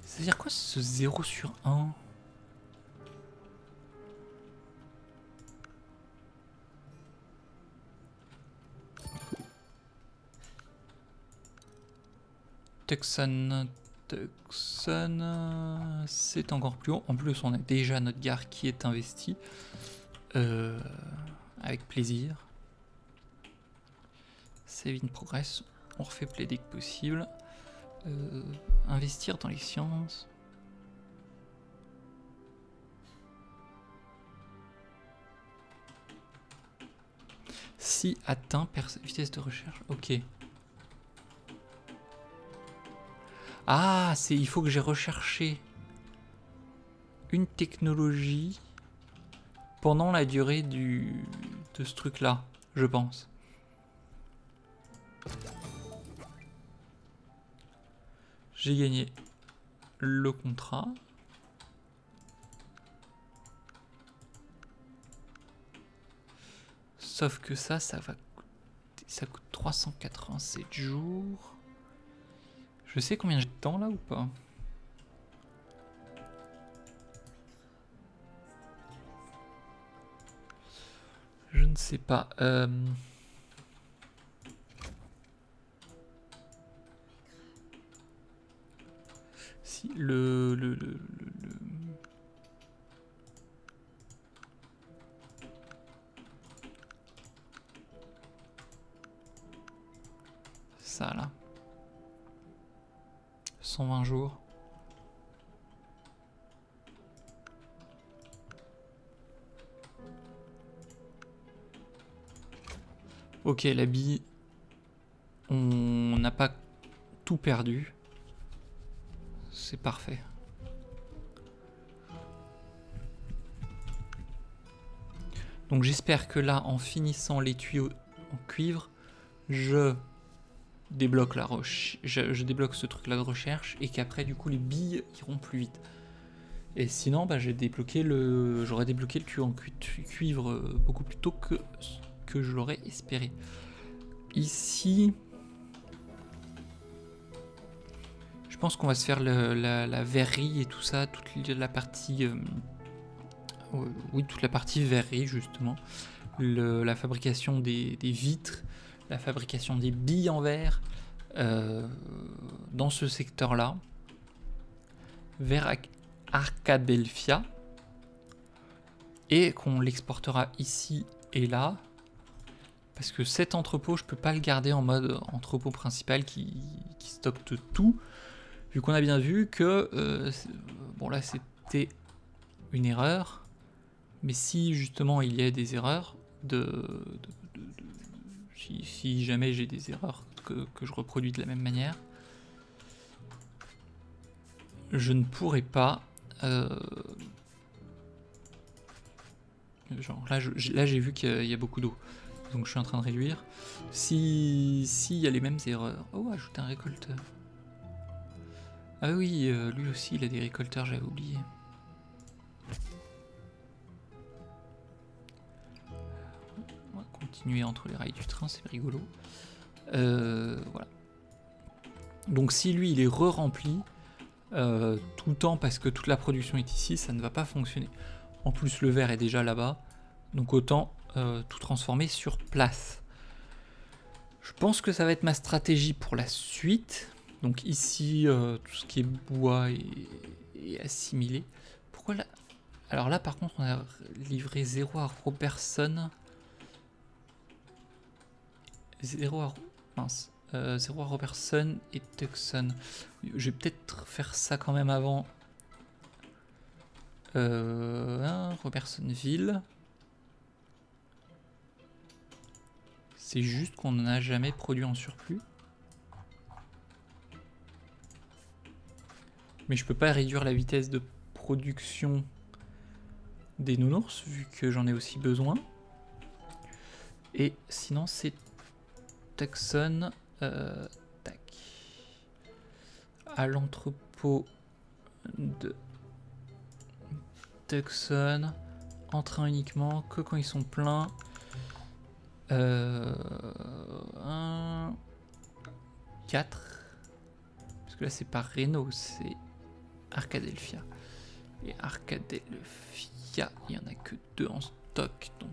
S1: C'est-à-dire quoi ce 0 sur 1 Tucson, Tucson, c'est encore plus haut. En plus, on a déjà notre gare qui est investie. Euh, avec plaisir. Save in progress. On refait play que possible. Euh, investir dans les sciences. Si atteint vitesse de recherche. Ok. Ah, c'est il faut que j'ai recherché une technologie pendant la durée du de ce truc là, je pense. J'ai gagné le contrat. Sauf que ça, ça va ça coûte 387 jours. Je sais combien j'ai de temps là ou pas Je ne sais pas. Euh, si le, le, le, le ça là. 120 jours. Ok, la bille, on n'a pas tout perdu. C'est parfait. Donc j'espère que là, en finissant les tuyaux en cuivre, je débloque la roche, je, débloque ce truc là de recherche et qu'après du coup les billes iront plus vite. Et sinon, bah, j'ai débloqué le, j'aurais débloqué le tuyau en cuivre euh, beaucoup plus tôt que que je l'aurais espéré. Ici, je pense qu'on va se faire la, verrerie et tout ça, toute la partie, euh, oui, toute la partie verrerie justement, la fabrication des vitres la fabrication des billes en verre euh, dans ce secteur-là, vers Arcadelphia, et qu'on l'exportera ici et là, parce que cet entrepôt, je peux pas le garder en mode entrepôt principal qui, stocke tout, vu qu'on a bien vu que, euh, bon là c'était une erreur, mais si justement il y a des erreurs de si, jamais j'ai des erreurs que, je reproduis de la même manière, je ne pourrais pas... Euh, genre là, j'ai vu qu'il y, a beaucoup d'eau, donc je suis en train de réduire. Si s'il y a les mêmes erreurs... Oh, ajouter un récolteur. Ah oui, euh, lui aussi il a des récolteurs, j'avais oublié. Continuer entre les rails du train, c'est rigolo. Euh, voilà. Donc si lui il est re-rempli euh, tout le temps parce que toute la production est ici, ça ne va pas fonctionner. En plus le verre est déjà là-bas, donc autant euh, tout transformer sur place. Je pense que ça va être ma stratégie pour la suite. Donc ici, tout ce qui est bois est, assimilé. Pourquoi là? Alors là par contre on a livré 0 à Robertson. 0 à... Mince. Euh, à et Tucson. Je vais peut-être faire ça quand même avant. Euh, Robertsonville. C'est juste qu'on n'en a jamais produit en surplus. Mais je peux pas réduire la vitesse de production des nounours vu que j'en ai aussi besoin. Et sinon c'est Tucson. Euh, tac. À l'entrepôt de Tucson. En train uniquement, que quand ils sont pleins. Euh, 1, 4. Parce que là c'est pas Renault, c'est Arcadelphia. Et Arcadelphia, il y en a que deux en stock, donc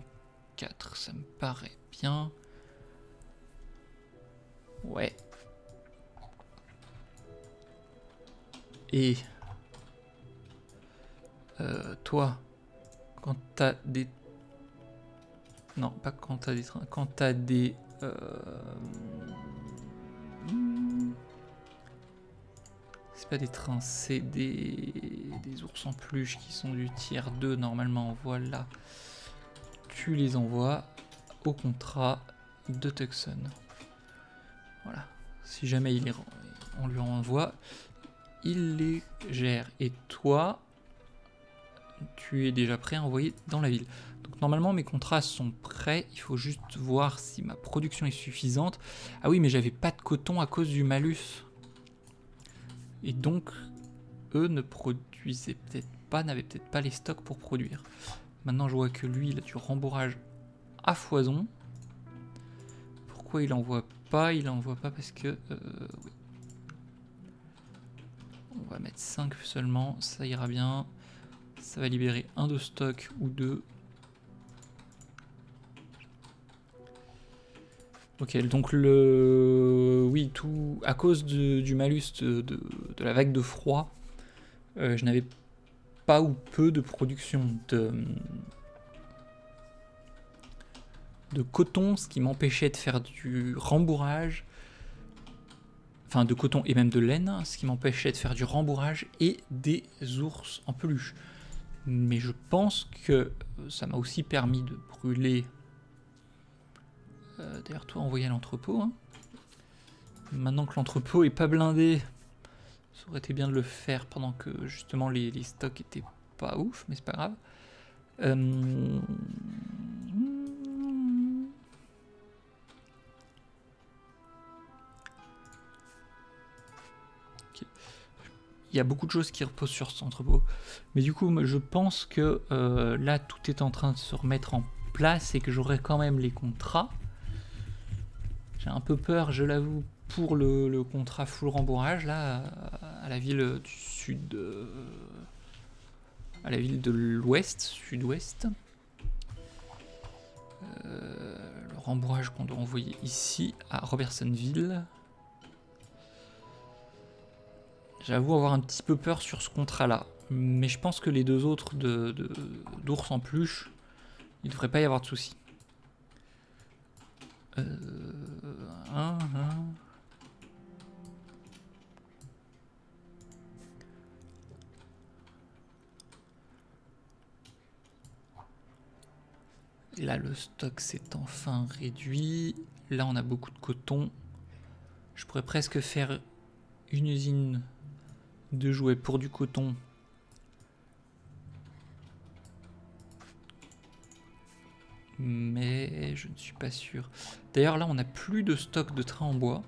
S1: 4 ça me paraît bien. Ouais. Et euh, toi, quand t'as des... Non, pas quand t'as des trains. Quand t'as des... Euh... C'est pas des trains, c'est des... des ours en peluche qui sont du tiers 2 normalement. Voilà. Tu les envoies au contrat de Tucson. Voilà. Si jamais il on lui renvoie, il les gère. Et toi, tu es déjà prêt à envoyer dans la ville. Donc normalement mes contrats sont prêts, il faut juste voir si ma production est suffisante. Ah oui mais j'avais pas de coton à cause du malus. Et donc, eux ne produisaient peut-être pas, n'avaient peut-être pas les stocks pour produire. Maintenant, je vois que lui, il a du rembourrage à foison. Pourquoi il envoie pas Il envoie pas parce que... Euh, On va mettre 5 seulement, ça ira bien. Ça va libérer un de stock ou deux. Ok, donc le... Oui, tout... À cause du malus de, la vague de froid, euh, je n'avais pas ou peu de production de... de coton, ce qui m'empêchait de faire du rembourrage. Enfin, de coton et même de laine, ce qui m'empêchait de faire du rembourrage et des ours en peluche mais je pense que ça m'a aussi permis de brûler. Euh, D'ailleurs, toi, envoyer l'entrepôt. Hein. Maintenant que l'entrepôt est pas blindé, ça aurait été bien de le faire pendant que justement les, stocks étaient pas ouf, mais c'est pas grave. Euh, il y a beaucoup de choses qui reposent sur cet entrepôt. Mais du coup, je pense que euh, là, tout est en train de se remettre en place et que j'aurai quand même les contrats. J'ai un peu peur, je l'avoue, pour le, contrat full rembourrage, là, à, la ville du sud... Euh, à la ville de l'ouest, sud-ouest. Euh, le rembourrage qu'on doit envoyer ici, à Robertsonville. J'avoue avoir un petit peu peur sur ce contrat-là. Mais je pense que les deux autres d'ours en peluche, il ne devrait pas y avoir de soucis. Euh, Là, le stock s'est enfin réduit. Là, on a beaucoup de coton. Je pourrais presque faire une usine de jouer pour du coton. Mais je ne suis pas sûr. D'ailleurs là on n'a plus de stock de trains en bois.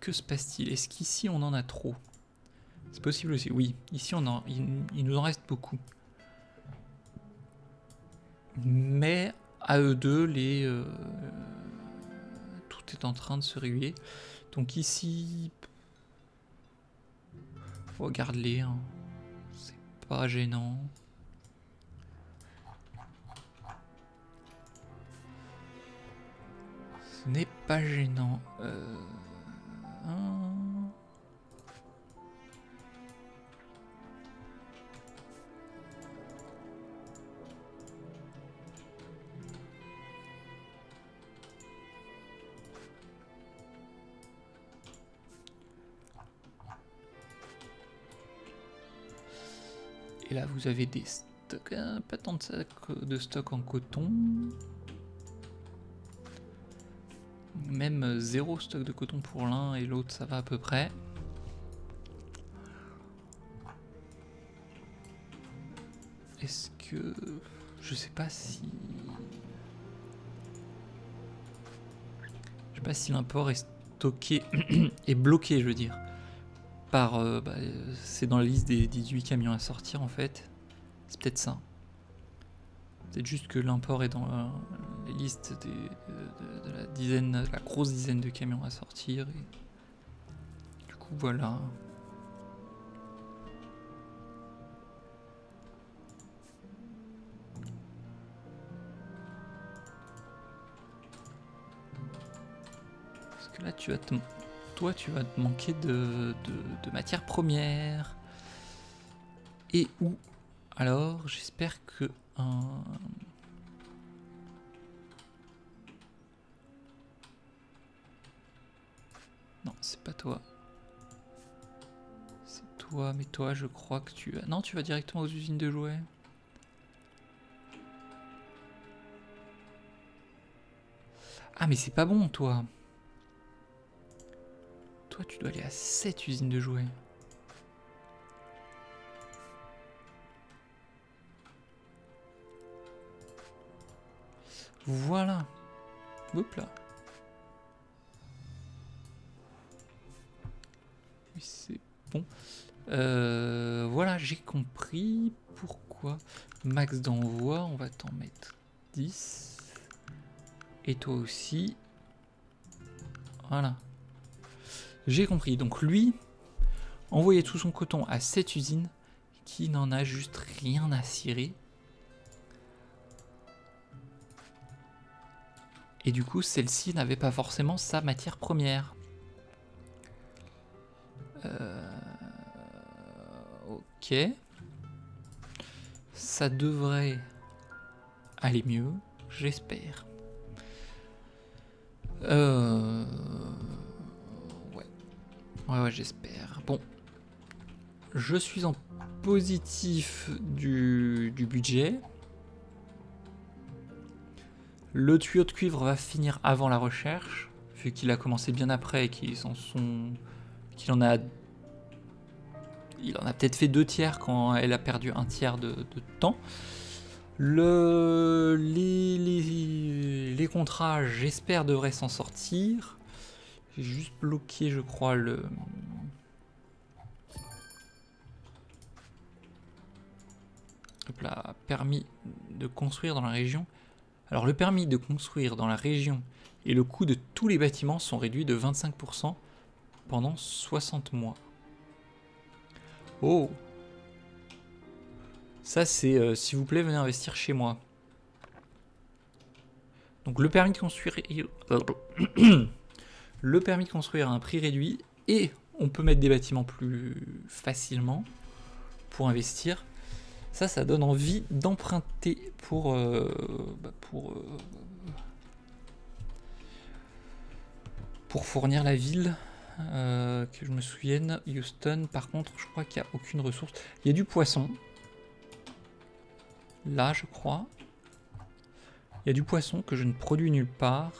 S1: Que se passe-t-il? Est-ce qu'ici on en a trop? C'est possible aussi. Oui, ici on en, il, nous en reste beaucoup. Mais à eux deux, les, euh, tout est en train de se réguler. Donc ici, regarde-les, hein. c'est pas gênant. Ce n'est pas gênant. Euh... Et là, vous avez des stocks, hein, pas tant de, de stock en coton. Même zéro stock de coton pour l'un et l'autre, ça va à peu près. Est-ce que... Je sais pas si... Je sais pas si l'import est stocké... et bloqué, je veux dire par. Euh, bah, c'est dans la liste des 18 camions à sortir en fait. C'est peut-être ça. C'est juste que l'import est dans la, les listes de, la dizaine, la grosse dizaine de camions à sortir. Et du coup, voilà. Parce que là, tu vas te toi, tu vas te manquer de, matières premières. Et où? Alors, j'espère que. Non, c'est pas toi. C'est toi, mais toi, je crois que tu... Non, tu vas directement aux usines de jouets. Ah, mais c'est pas bon, toi tu dois aller à cette usine de jouets. Voilà. Hop là. C'est bon. Euh, voilà, j'ai compris pourquoi. Max d'envoi, on va t'en mettre 10. Et toi aussi. Voilà. J'ai compris. Donc lui, envoyer tout son coton à cette usine qui n'en a juste rien à cirer. Et du coup, celle-ci n'avait pas forcément sa matière première. Euh, ok. Ça devrait aller mieux, j'espère. Euh... Ouais. Ouais, j'espère. Bon. Je suis en positif du, budget. Le tuyau de cuivre va finir avant la recherche, vu qu'il a commencé bien après et qu'il en a. Il en a peut-être fait deux tiers quand elle a perdu un tiers de, temps. Le, les, les, les contrats, j'espère, devraient s'en sortir. J'ai juste bloqué, je crois, le. Hop là, permis de construire dans la région. Alors le permis de construire dans la région et le coût de tous les bâtiments sont réduits de 25% pendant 60 mois. Oh Ça c'est, euh, s'il vous plaît, venez investir chez moi. Donc le permis de construire... le permis de construire à un prix réduit et on peut mettre des bâtiments plus facilement pour investir. Ça, ça donne envie d'emprunter pour, euh, bah, pour, euh, pour fournir la ville. Euh, que je me souvienne, Houston, par contre, je crois qu'il n'y a aucune ressource. Il y a du poisson. Là, je crois. Il y a du poisson que je ne produis nulle part.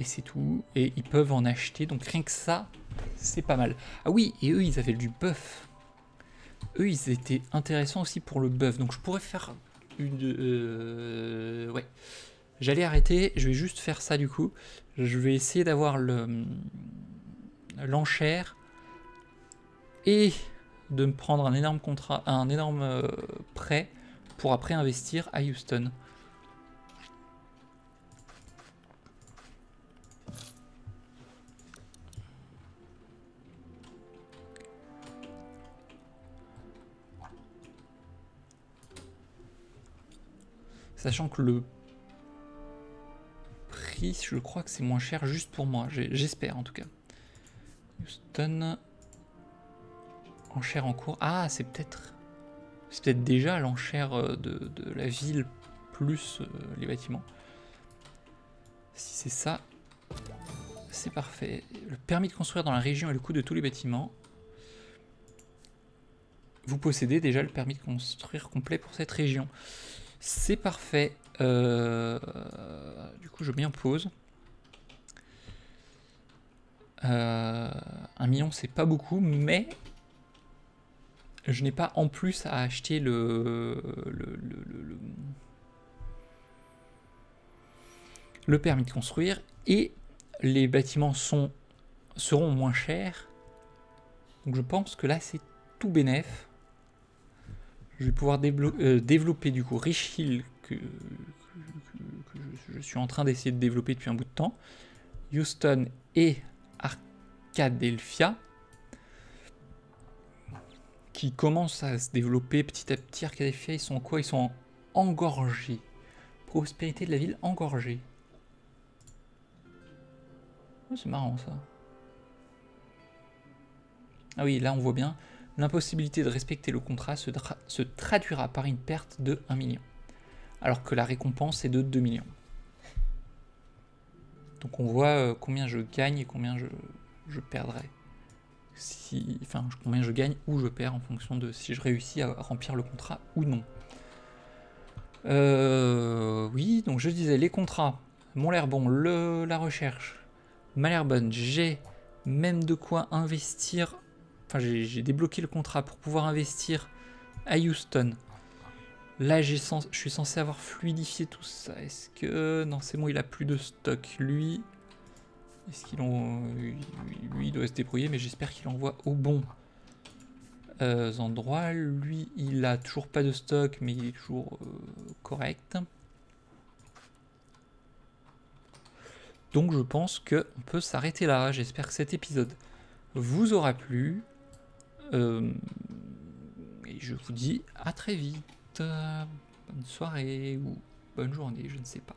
S1: Et c'est tout. Et ils peuvent en acheter. Donc rien que ça, c'est pas mal. Ah oui, et eux, ils avaient du bœuf eux, ils étaient intéressants aussi pour le bœuf. Donc je pourrais faire une... Euh, ouais. J'allais arrêter, je vais juste faire ça du coup. Je vais essayer d'avoir le l'enchère et de me prendre un énorme contrat, un énorme euh, prêt pour après investir à Houston. Sachant que le prix, je crois que c'est moins cher juste pour moi. J'espère en tout cas. Houston. Enchère en cours. Ah, c'est peut-être. C'est peut-être déjà l'enchère euh, de, la ville plus euh, les bâtiments. Si c'est ça, c'est parfait. Le permis de construire dans la région et le coût de tous les bâtiments. Vous possédez déjà le permis de construire complet pour cette région. C'est parfait. Euh, du coup, je mets en pause. Euh, un million, c'est pas beaucoup, mais je n'ai pas en plus à acheter le, permis de construire et les bâtiments sont, seront moins chers. Donc je pense que là, c'est tout bénéf. Je vais pouvoir euh, développer du coup Rich Hill que, je suis en train d'essayer de développer depuis un bout de temps. Houston et Arcadelphia qui commencent à se développer petit à petit. Arcadelphia, ils sont quoi? Ils sont engorgés. Prospérité de la ville engorgée. Oh, c'est marrant ça. Ah oui, là on voit bien l'impossibilité de respecter le contrat se, traduira par une perte de 1 million, alors que la récompense est de 2 millions. Donc on voit euh, combien je gagne et combien je, perdrai. Enfin, combien je gagne ou je perds en fonction de si je réussis à remplir le contrat ou non. Euh, oui, donc je disais, les contrats m'ont l'air bon, la recherche m'a l'air bonne, j'ai même de quoi investir Enfin, j'ai débloqué le contrat pour pouvoir investir à Houston. Là, je suis censé avoir fluidifié tout ça. Est-ce que... Non, c'est bon, il a plus de stock. Lui, Est-ce qu'il en... Lui, il doit se débrouiller, mais j'espère qu'il envoie au bon euh, endroits. Lui, il a toujours pas de stock, mais il est toujours euh, correct. Donc je pense qu'on peut s'arrêter là. J'espère que cet épisode vous aura plu. Euh, et je vous dis à très vite. Bonne soirée ou bonne journée, je ne sais pas.